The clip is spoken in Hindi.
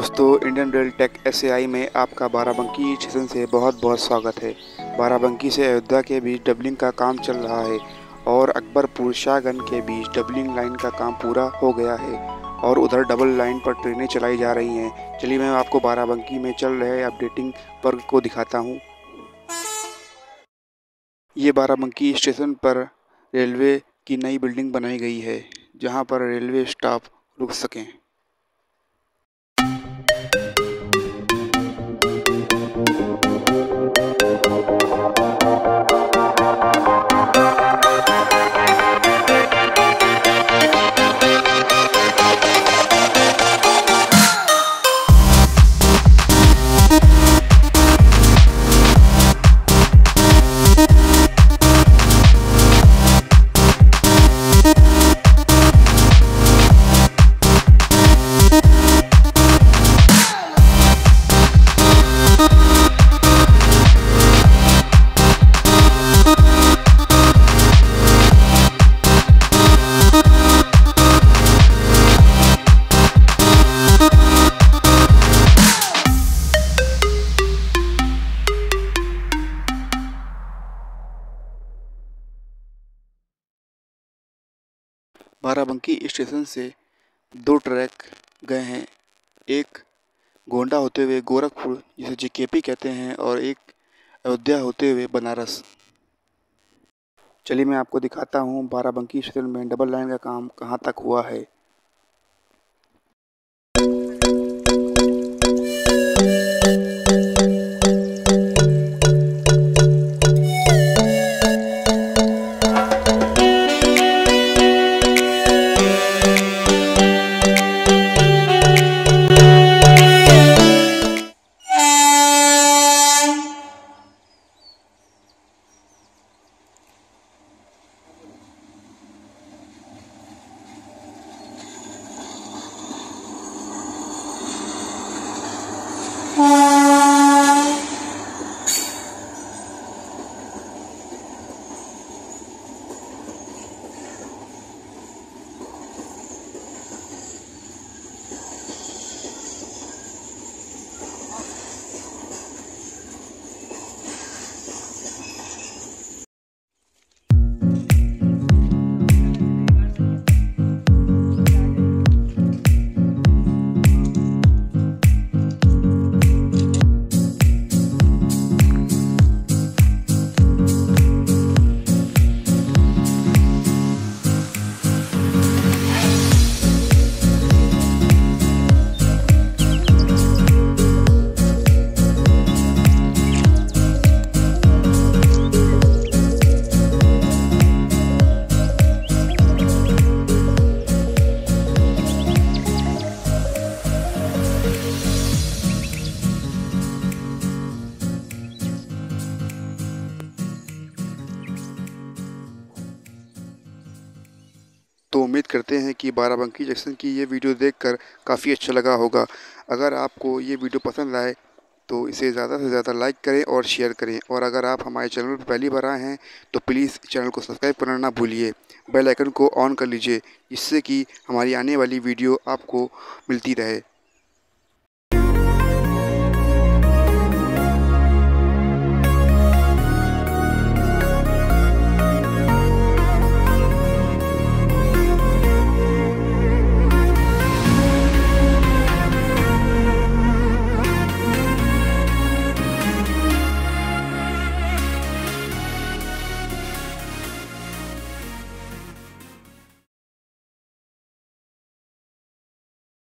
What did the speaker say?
दोस्तों इंडियन रेल टेक एस में आपका बाराबंकी स्टेशन से बहुत बहुत स्वागत है। बाराबंकी से अयोध्या के बीच डबलिंग का काम चल रहा है और अकबरपुर शाहगंज के बीच डबलिंग लाइन का काम पूरा हो गया है और उधर डबल लाइन पर ट्रेनें चलाई जा रही हैं। चलिए मैं आपको बाराबंकी में चल रहे अपडेटिंग वर्क को दिखाता हूँ। ये बाराबंकी स्टेशन पर रेलवे की नई बिल्डिंग बनाई गई है, जहाँ पर रेलवे स्टाफ रुक सकें। बाराबंकी स्टेशन से दो ट्रैक गए हैं। एक गोंडा होते हुए गोरखपुर, जिसे जेकेपी कहते हैं, और एक अयोध्या होते हुए बनारस। चलिए मैं आपको दिखाता हूँ बाराबंकी स्टेशन में डबल लाइन का काम कहाँ तक हुआ है। तो उम्मीद करते हैं कि बाराबंकी जंक्शन की ये वीडियो देखकर काफ़ी अच्छा लगा होगा। अगर आपको ये वीडियो पसंद आए तो इसे ज़्यादा से ज़्यादा लाइक करें और शेयर करें। और अगर आप हमारे चैनल पर पहली बार आए हैं तो प्लीज़ चैनल को सब्सक्राइब करना ना भूलिए। बेल आइकन को ऑन कर लीजिए, जिससे कि हमारी आने वाली वीडियो आपको मिलती रहे।